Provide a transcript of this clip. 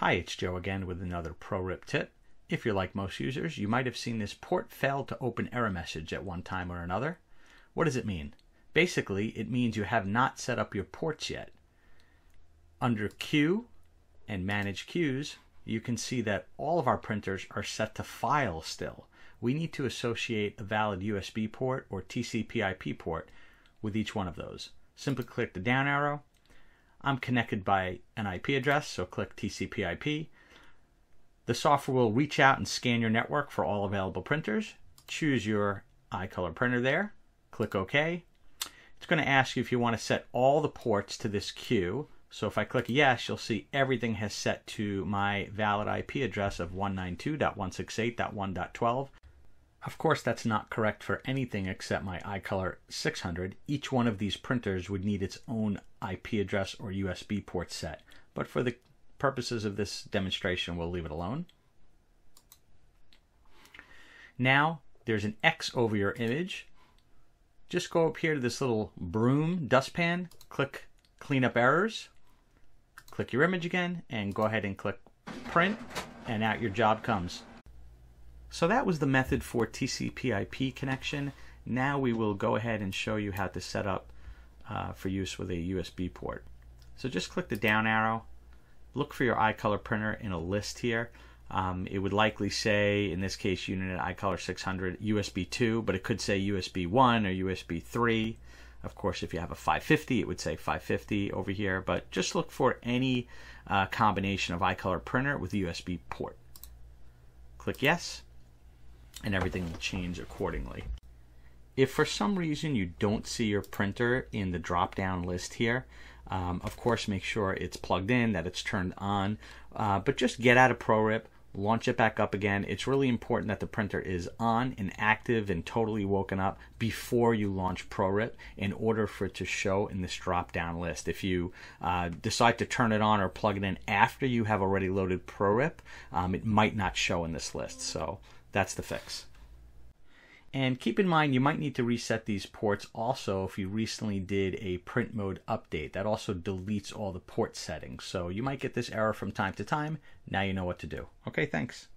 Hi, it's Joe again with another ProRip tip. If you're like most users, you might have seen this port failed to open error message at one time or another. What does it mean? Basically, it means you have not set up your ports yet. Under Queue and Manage Queues, you can see that all of our printers are set to file still. We need to associate a valid USB port or TCP IP port with each one of those. Simply click the down arrow I'm connected by an IP address, so click TCP IP. The software will reach out and scan your network for all available printers. Choose your iColor printer there. Click OK. It's going to ask you if you want to set all the ports to this queue. So if I click yes, you'll see everything has set to my valid IP address of 192.168.1.12. Of course, that's not correct for anything except my iColor 600. Each one of these printers would need its own IP address or USB port set. But for the purposes of this demonstration, we'll leave it alone. Now, there's an X over your image. Just go up here to this little broom dustpan, click Clean Up Errors, click your image again, and go ahead and click Print, and out your job comes. So that was the method for TCP IP connection. Now we will go ahead and show you how to set up uh, for use with a USB port. So just click the down arrow, look for your iColor printer in a list here. Um, it would likely say, in this case, Uninet iColor 600 USB 2, but it could say USB 1 or USB 3. Of course, if you have a 550, it would say 550 over here, but just look for any uh, combination of iColor printer with USB port. Click yes and everything will change accordingly. If for some reason you don't see your printer in the drop down list here, um, of course make sure it's plugged in, that it's turned on, uh, but just get out of ProRip, launch it back up again. It's really important that the printer is on and active and totally woken up before you launch ProRip in order for it to show in this drop down list. If you uh, decide to turn it on or plug it in after you have already loaded ProRip, um, it might not show in this list. So that's the fix. And keep in mind, you might need to reset these ports also if you recently did a print mode update. That also deletes all the port settings. So you might get this error from time to time. Now you know what to do. Okay, thanks.